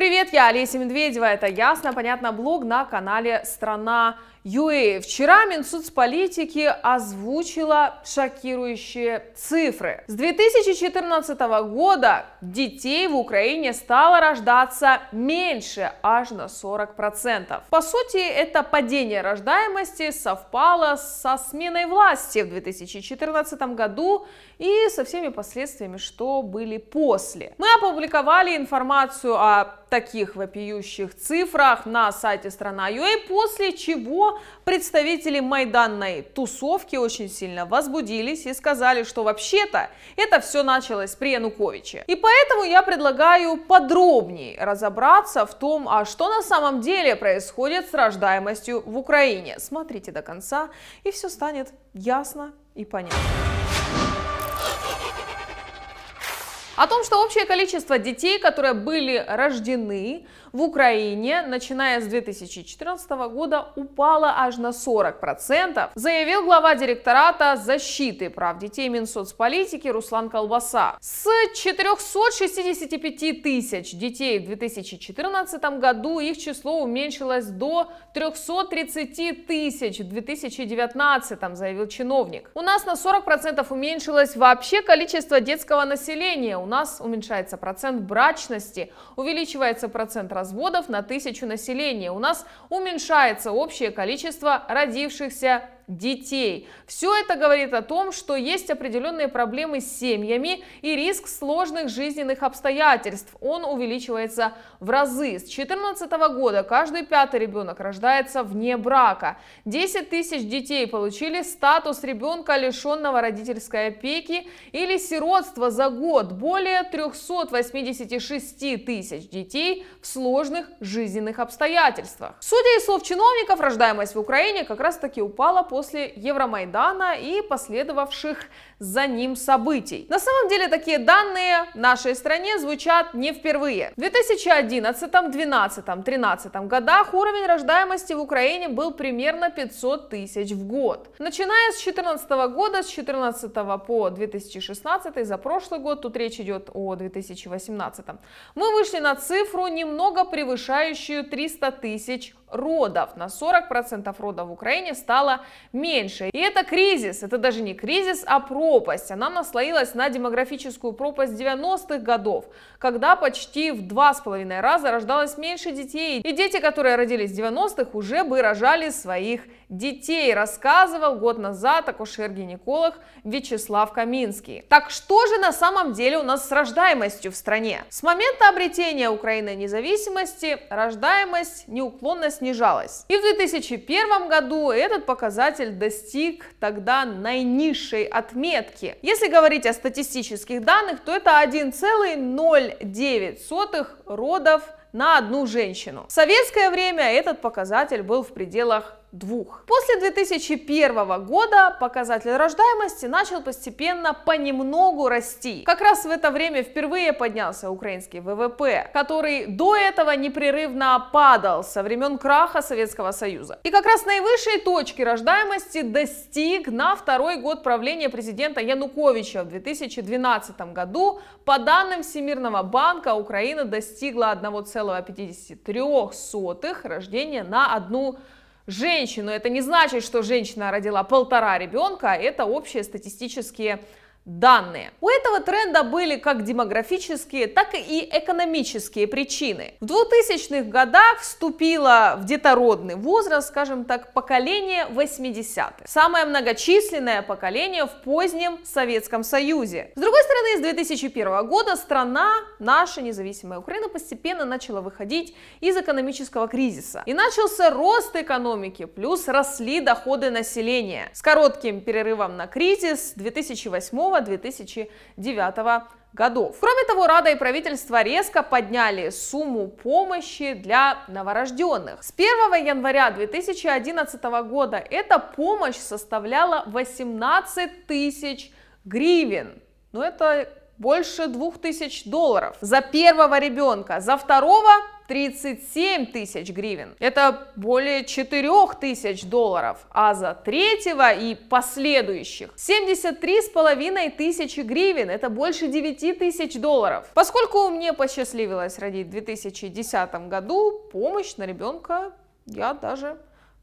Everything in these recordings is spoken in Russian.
Привет, я Олеся Медведева. Это ясно, понятно, блог на канале Страна UA. Вчера Минсоцполитики озвучила шокирующие цифры. С 2014 года детей в Украине стало рождаться меньше, аж на 40%. По сути, это падение рождаемости совпало со сменой власти в 2014 году и со всеми последствиями, что были после. Мы опубликовали информацию о таких вопиющих цифрах на сайте страна.ua, после чего представители майданной тусовки очень сильно возбудились и сказали, что вообще-то это все началось при Януковиче. И поэтому я предлагаю подробнее разобраться в том, а что на самом деле происходит с рождаемостью в Украине. Смотрите до конца, и все станет ясно и понятно. О том, что общее количество детей, которые были рождены в Украине, начиная с 2014 года, упало аж на 40%, заявил глава директората защиты прав детей Минсоцполитики Руслан Колбаса. С 465 тысяч детей в 2014 году их число уменьшилось до 330 тысяч в 2019, заявил чиновник. У нас на 40% уменьшилось вообще количество детского населения нас уменьшается процент брачности, увеличивается процент разводов на тысячу населения. У нас уменьшается общее количество родившихся детей. Все это говорит о том, что есть определенные проблемы с семьями и риск сложных жизненных обстоятельств. Он увеличивается в разы. С 2014 года каждый пятый ребенок рождается вне брака. 10 тысяч детей получили статус ребенка, лишенного родительской опеки или сиротства за год. Более 386 тысяч детей в сложных жизненных обстоятельствах. Судя из слов чиновников, рождаемость в Украине как раз таки упала после после Евромайдана и последовавших за ним событий. На самом деле такие данные в нашей стране звучат не впервые. В 2011, 2012, 2013 годах уровень рождаемости в Украине был примерно 500 тысяч в год. Начиная с 2014 года, с 2014 по 2016, за прошлый год, тут речь идет о 2018, мы вышли на цифру, немного превышающую 300 тысяч родов. На 40% родов в Украине стало меньше. И это кризис, это даже не кризис, а пропасть. Она наслоилась на демографическую пропасть 90-х годов, когда почти в два с половиной раза рождалось меньше детей. И дети, которые родились в 90-х, уже бы рожали своих детей, рассказывал год назад акушер-гинеколог Вячеслав Каминский. Так что же на самом деле у нас с рождаемостью в стране? С момента обретения Украины независимости рождаемость неуклонно снижалась. И в 2001 году этот показатель достиг тогда наинизшей отметки. Если говорить о статистических данных, то это 1,09 родов на одну женщину. В советское время этот показатель был в пределах двух. После 2001 года показатель рождаемости начал постепенно понемногу расти. Как раз в это время впервые поднялся украинский ВВП, который до этого непрерывно падал со времен краха Советского Союза. И как раз наивысшей точки рождаемости достиг на второй год правления президента Януковича в 2012 году. По данным Всемирного банка, Украина достигла 1,53 рождения на одну женщину. Это не значит, что женщина родила полтора ребенка, это общие статистические данные. У этого тренда были как демографические, так и экономические причины. В 2000-х годах вступило в детородный возраст, скажем так, поколение 80-х. Самое многочисленное поколение в позднем Советском Союзе. С другой стороны, с 2001 года страна, наша независимая Украина, постепенно начала выходить из экономического кризиса. И начался рост экономики, плюс росли доходы населения. С коротким перерывом на кризис 2008 2009 годов. Кроме того, Рада и правительство резко подняли сумму помощи для новорожденных. С 1 января 2011 года эта помощь составляла 18 тысяч гривен. Но это больше 2000 долларов за первого ребенка, за второго 37 тысяч гривен. Это более 4 тысяч долларов. А за третьего и последующих 73,5 тысячи гривен. Это больше 9 тысяч долларов. Поскольку мне посчастливилось родить в 2010 году, помощь на ребенка я даже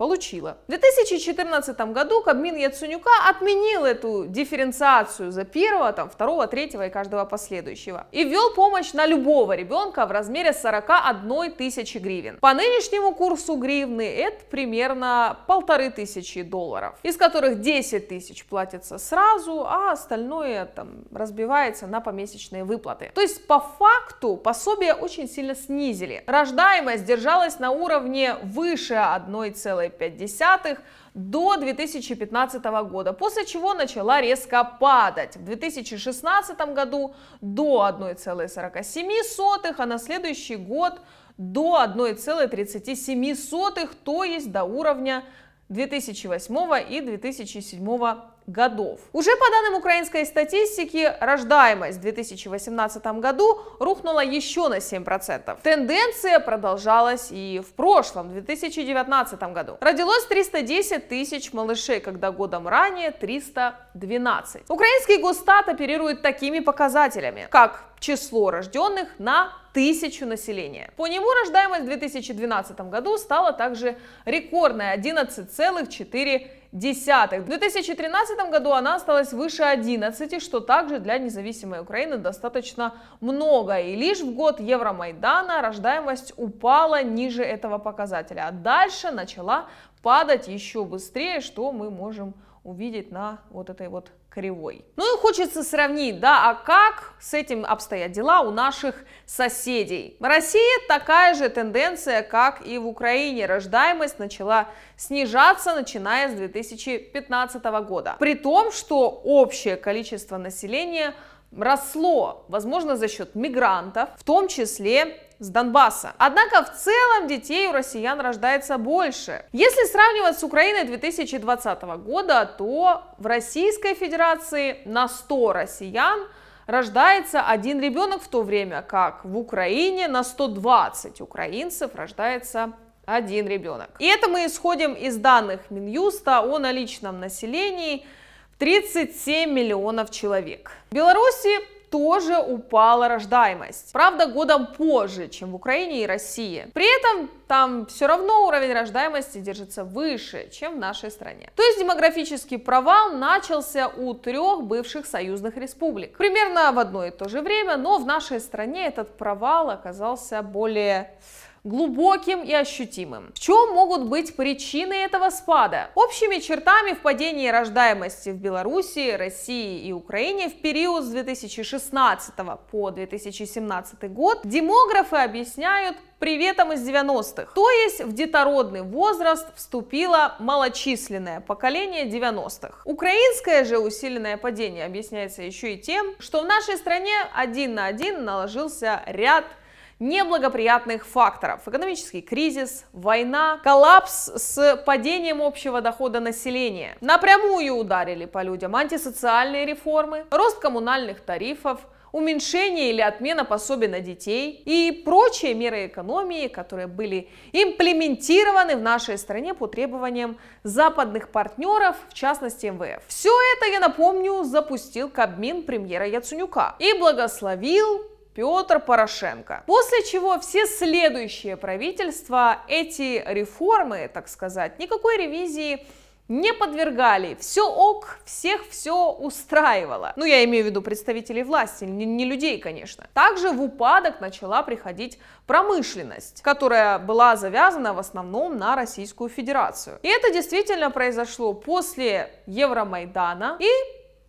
получила. В 2014 году Кабмин Яценюка отменил эту дифференциацию за первого, там, второго, третьего и каждого последующего. И ввел помощь на любого ребенка в размере 41 тысячи гривен. По нынешнему курсу гривны это примерно полторы тысячи долларов, из которых 10 тысяч платится сразу, а остальное там разбивается на помесячные выплаты. То есть по факту пособие очень сильно снизили. Рождаемость держалась на уровне выше 1,5 1,5 до 2015 года, после чего начала резко падать. В 2016 году до 1,47, а на следующий год до 1,37, то есть до уровня 2008 и 2007 годов. Уже по данным украинской статистики, рождаемость в 2018 году рухнула еще на 7%. Тенденция продолжалась и в прошлом, 2019 году. Родилось 310 тысяч малышей, когда годом ранее 312. Украинский Госстат оперирует такими показателями, как число рожденных на тысячу населения. По нему рождаемость в 2012 году стала также рекордной 11,4 десятых. В 2013 году она осталась выше 11, что также для независимой Украины достаточно много. И лишь в год Евромайдана рождаемость упала ниже этого показателя, а дальше начала падать еще быстрее, что мы можем увидеть на вот этой вот кривой. Ну и хочется сравнить, да, а как с этим обстоят дела у наших соседей. В России такая же тенденция, как и в Украине. Рождаемость начала снижаться, начиная с 2015 года. При том, что общее количество населения росло, возможно, за счет мигрантов, в том числе с Донбасса. Однако в целом детей у россиян рождается больше. Если сравнивать с Украиной 2020 года, то в Российской Федерации на 100 россиян рождается один ребенок, в то время как в Украине на 120 украинцев рождается один ребенок. И это мы исходим из данных Минюста о наличном населении 37 миллионов человек. В Беларуси тоже упала рождаемость. Правда, годом позже, чем в Украине и России. При этом там все равно уровень рождаемости держится выше, чем в нашей стране. То есть демографический провал начался у трех бывших союзных республик. Примерно в одно и то же время, но в нашей стране этот провал оказался более глубоким и ощутимым. В чем могут быть причины этого спада? Общими чертами в падении рождаемости в Беларуси, России и Украине в период с 2016 по 2017 год демографы объясняют приветом из 90-х. То есть в детородный возраст вступило малочисленное поколение 90-х. Украинское же усиленное падение объясняется еще и тем, что в нашей стране один на один наложился ряд неблагоприятных факторов. Экономический кризис, война, коллапс с падением общего дохода населения. Напрямую ударили по людям антисоциальные реформы, рост коммунальных тарифов, уменьшение или отмена пособий на детей и прочие меры экономии, которые были имплементированы в нашей стране по требованиям западных партнеров, в частности МВФ. Все это, я напомню, запустил Кабмин премьера Яценюка и благословил Петр Порошенко. После чего все следующие правительства эти реформы, так сказать, никакой ревизии не подвергали. Все ок, всех все устраивало. Ну, я имею в виду представителей власти, не, не людей, конечно. Также в упадок начала приходить промышленность, которая была завязана в основном на Российскую Федерацию. И это действительно произошло после Евромайдана и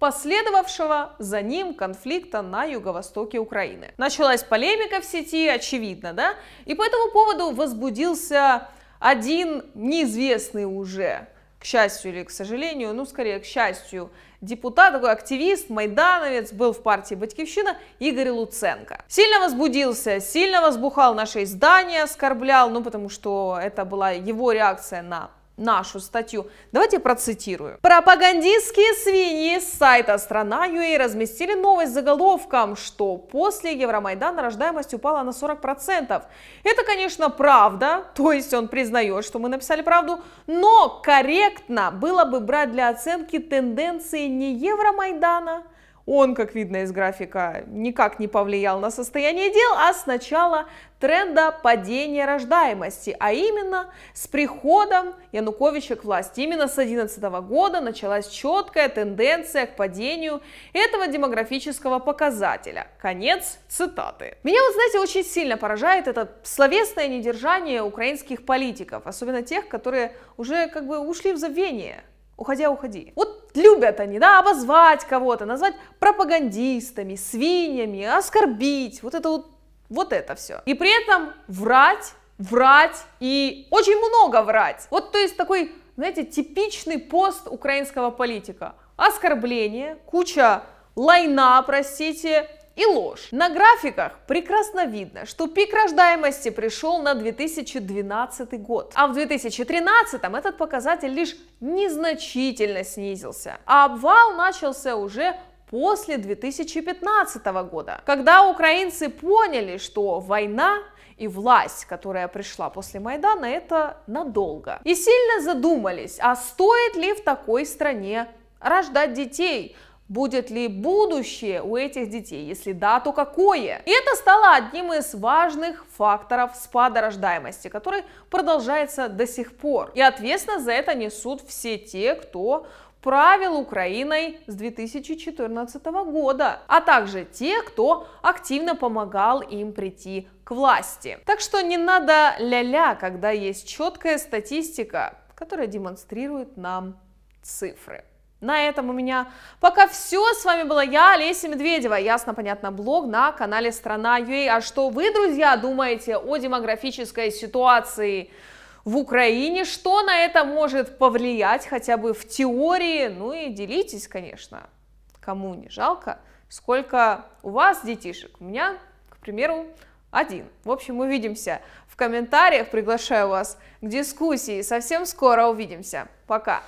последовавшего за ним конфликта на юго-востоке Украины. Началась полемика в сети, очевидно, да? И по этому поводу возбудился один неизвестный уже, к счастью или к сожалению, ну скорее к счастью, депутат, такой активист, майдановец, был в партии Батькивщина Игорь Луценко. Сильно возбудился, сильно возбухал наше издание, оскорблял, ну потому что это была его реакция на нашу статью. Давайте процитирую. Пропагандистские свиньи с сайта страна.ua разместили новость с заголовком, что после Евромайдана рождаемость упала на 40%. Это, конечно, правда, то есть он признает, что мы написали правду, но корректно было бы брать для оценки тенденции не Евромайдана, он, как видно из графика, никак не повлиял на состояние дел, а сначала тренда падения рождаемости, а именно с приходом Януковича к власти. Именно с 2011 года началась четкая тенденция к падению этого демографического показателя. Конец цитаты. Меня, вот знаете, очень сильно поражает это словесное недержание украинских политиков, особенно тех, которые уже как бы ушли в забвение уходя, уходи. Вот любят они, да, обозвать кого-то, назвать пропагандистами, свиньями, оскорбить, вот это вот, вот это все. И при этом врать, врать и очень много врать. Вот то есть такой, знаете, типичный пост украинского политика. Оскорбление, куча лайна, простите, и ложь. На графиках прекрасно видно, что пик рождаемости пришел на 2012 год, а в 2013 этот показатель лишь незначительно снизился, а обвал начался уже после 2015 года, когда украинцы поняли, что война и власть, которая пришла после Майдана, это надолго. И сильно задумались, а стоит ли в такой стране рождать детей, Будет ли будущее у этих детей? Если да, то какое? И это стало одним из важных факторов спада рождаемости, который продолжается до сих пор. И ответственность за это несут все те, кто правил Украиной с 2014 года, а также те, кто активно помогал им прийти к власти. Так что не надо ля-ля, когда есть четкая статистика, которая демонстрирует нам цифры. На этом у меня пока все. С вами была я, Олеся Медведева. Ясно, понятно, блог на канале Страна.ua. А что вы, друзья, думаете о демографической ситуации в Украине? Что на это может повлиять хотя бы в теории? Ну и делитесь, конечно, кому не жалко, сколько у вас детишек. У меня, к примеру, один. В общем, увидимся в комментариях. Приглашаю вас к дискуссии. Совсем скоро увидимся. Пока.